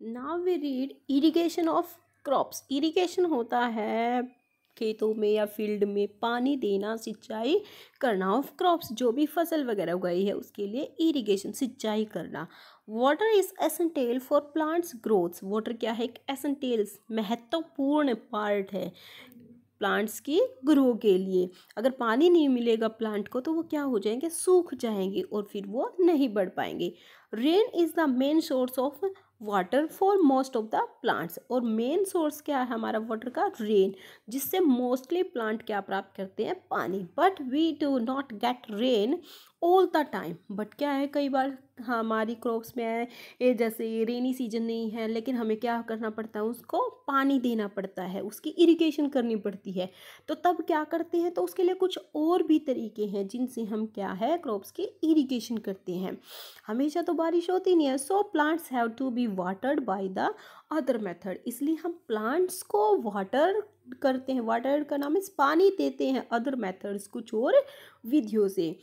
Now we read irrigation of crops irrigation होता है खेतों में या फ़ील्ड में पानी देना, सिंचाई करना ऑफ़ क्रॉप्स जो भी फ़सल वगैरह उगाई है, उसके लिए इरिगेशन सिंचाई करना। Water is essential for plants growth water क्या है? एक एसेंटेल्स महत्वपूर्ण पार्ट है प्लांट्स की ग्रो के लिए। अगर पानी नहीं मिलेगा प्लांट को तो वो क्या हो जाएँगे? सूख जाएँगे और फिर वो नहीं बढ़ पाएँगे। Rain is the main source of water for most of the plants और मेन सोर्स क्या है हमारा वाटर का? रेन जिससे मोस्टली प्लांट क्या प्राप्त करते हैं? पानी. But we do not get rain all the time but क्या है, कई बार हमारी क्रॉप्स में है ये जैसे रेनी सीज़न नहीं है, लेकिन हमें क्या करना पड़ता है, उसको पानी देना पड़ता है, उसकी इरिगेशन करनी पड़ती है। तो तब क्या करते हैं तो उसके लिए कुछ और भी तरीके हैं, जिनसे हम क्या है क्रॉप्स की इरिगेशन करते हैं। हमेशा तो बारिश होती नहीं है so plants have to be watered by the other method इसलिए हम प्लांट्स को वाटर करते हैं वाटर का नाम इस पानी देते हैं अदर मेथड्स कुछ और विधियों से।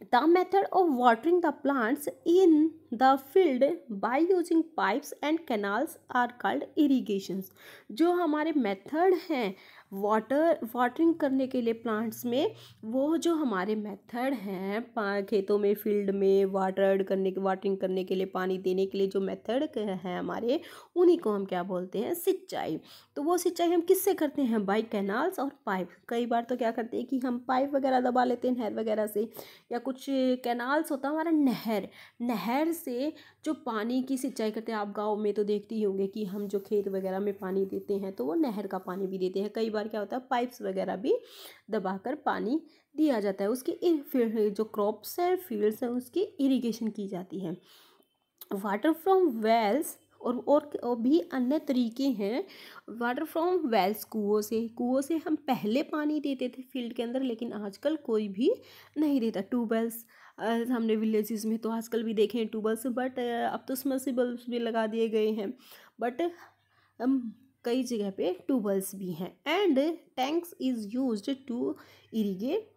The method of watering the plants in the field by using pipes and canals are called irrigation जो हमारे मैथड हैं वाटर वाटरिंग करने के लिए प्लांट्स में वो जो हमारे मेथड हैं खेतों में फ़ील्ड में वाटर करने के वाटरिंग करने के लिए, पानी देने के लिए जो मेथड हैं हमारे, उन्हीं को हम क्या बोलते हैं? सिंचाई। तो वो सिंचाई हम किससे करते हैं? बाई कैनाल्स और पाइप कई बार तो क्या करते हैं कि हम पाइप वगैरह दबा लेते हैं नहर वगैरह से, या कुछ कैनाल्स होता हमारा नहर। नहर से जो पानी की सिंचाई करते हैं, आप गाँव में तो देखते ही होंगे कि हम जो खेत वगैरह में पानी देते हैं तो वो नहर का पानी भी देते हैं। कई बार क्या होता है, पाइप्स वगैरह भी दबाकर पानी दिया जाता है। उसकी जो क्रॉप्स हैं, फील्ड्स हैं, उसकी इरिगेशन की जाती है। वाटर फ्रॉम वेल्स और और भी अन्य तरीके हैं। वाटर फ्रॉम वेल्स कुओं से कुओं से हम पहले पानी देते थे फ़ील्ड के अंदर, लेकिन आजकल कोई भी नहीं देता। ट्यूबवेल्स हमने विलेजेस में तो आजकल भी देखे हैं ट्यूबवेल्स, बट अब तो समर्सिबल्स भी लगा दिए गए हैं। बट कई जगह पे ट्यूबवेल्स भी हैं। And tanks is use to irrigate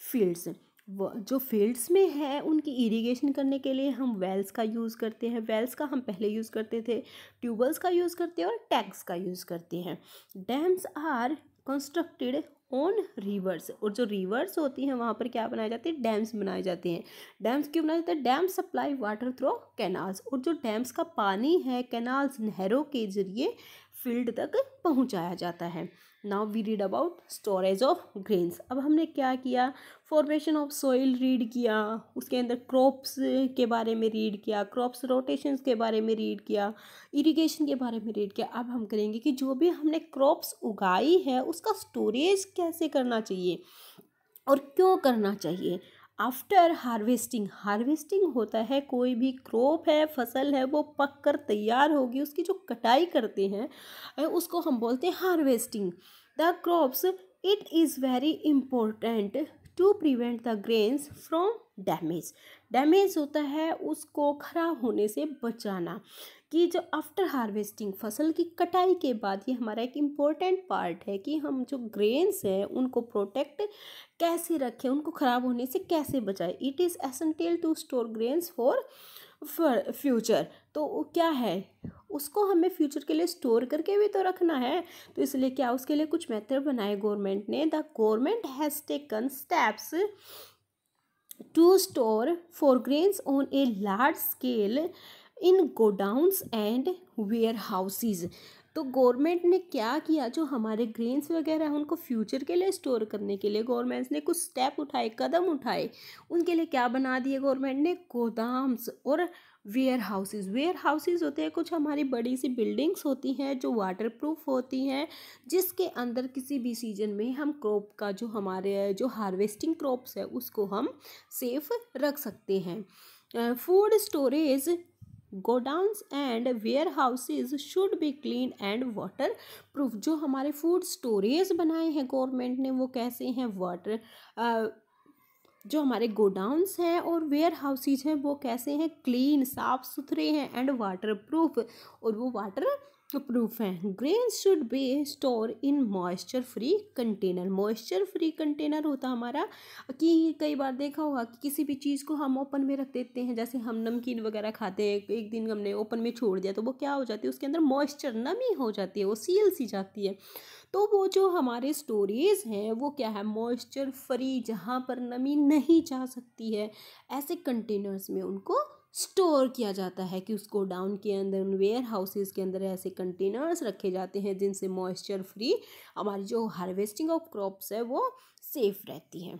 fields. जो फील्ड्स में है, उनकी इरिगेशन करने के लिए हम वेल्स का यूज़ करते हैं। वेल्स का हम पहले यूज़ करते थे, ट्यूबवेल्स का यूज़ करते हैं और टैंक्स का यूज़ करते हैं। Dams are constructed on rivers. और जो रिवर्स होती हैं, वहाँ पर क्या बनाए जाते हैं? डैम्स बनाए जाते हैं। डैम्स क्यों बनाए जाते हैं? Dam supply water through canals. और जो डैम्स का पानी है, कैनाल्स नहरों के ज़रिए फ़ील्ड तक पहुँचाया जाता है। Now we read about storage of grains अब हमने क्या किया? फॉर्मेशन ऑफ़ सॉइल रीड किया। उसके अंदर क्रॉप्स के बारे में रीड किया। क्रॉप्स रोटेशंस के बारे में रीड किया। इरिगेशन के बारे में रीड किया। अब हम करेंगे कि जो भी हमने क्रॉप्स उगाई है, उसका स्टोरेज कैसे करना चाहिए? और क्यों करना चाहिए? आफ्टर हार्वेस्टिंग हार्वेस्टिंग होता है, कोई भी क्रॉप है, फ़सल है, वो पक कर तैयार होगी, उसकी जो कटाई करते हैं उसको हम बोलते हैं harvesting the crops it is very important to prevent the grains from damage damage होता है उसको खराब होने से बचाना। कि जो आफ्टर हार्वेस्टिंग फ़सल की कटाई के बाद ये हमारा एक इम्पोर्टेंट पार्ट है कि हम जो ग्रेन्स हैं, उनको प्रोटेक्ट कैसे रखें, उनको ख़राब होने से कैसे बचाएँ। It is essential to store grains for future तो क्या है? उसको हमें फ्यूचर के लिए स्टोर करके भी तो रखना है। तो इसलिए क्या उसके लिए कुछ मेथड बनाए गवर्नमेंट ने? The government has taken steps to store for grains on a large scale in godowns and warehouses तो गवर्नमेंट ने क्या किया? जो हमारे ग्रेन्स वगैरह हैं, उनको फ्यूचर के लिए स्टोर करने के लिए गवर्नमेंट ने कुछ स्टेप उठाए, कदम उठाए। उनके लिए क्या बना दिए गवर्नमेंट ने? गोदाम्स और वेयर हाउसेज वेयर हाउसेज होते हैं, कुछ हमारी बड़ी सी बिल्डिंग्स होती हैं जो वाटर प्रूफ होती हैं, जिसके अंदर किसी भी सीज़न में हम क्रॉप का जो हमारे, जो हार्वेस्टिंग क्रॉप्स है, उसको हम सेफ़ रख सकते हैं। Food storage godowns and warehouses should be clean and waterproof जो हमारे फ़ूड स्टोरेज बनाए हैं गवर्नमेंट ने, वो कैसे हैं? वाटर जो हमारे गोडाउंस हैं और वेयर हाउसेज हैं वो कैसे हैं? क्लीन साफ़ सुथरे हैं एंड वाटर प्रूफ और वो वाटर प्रूफ है। Grains should be store in moisture free container moisture free container होता हमारा कि कई बार देखा होगा कि किसी भी चीज़ को हम ओपन में रख देते हैं। जैसे हम नमकीन वगैरह खाते हैं, एक दिन हमने ओपन में छोड़ दिया तो वो क्या हो जाती है? उसके अंदर मॉइस्चर नमी हो जाती है, वो सील सी जाती है। तो वो जो हमारे स्टोरेज हैं, वो क्या है? मॉइस्चर फ्री जहाँ पर नमी नहीं जा सकती है, ऐसे कंटेनर्स में उनको स्टोर किया जाता है कि उसको डाउन के अंदर, उन वेयर हाउसेज के अंदर ऐसे कंटेनर्स रखे जाते हैं जिनसे मॉइस्चर फ्री हमारी जो हार्वेस्टिंग ऑफ़ क्रॉप्स है वो सेफ़ रहती है।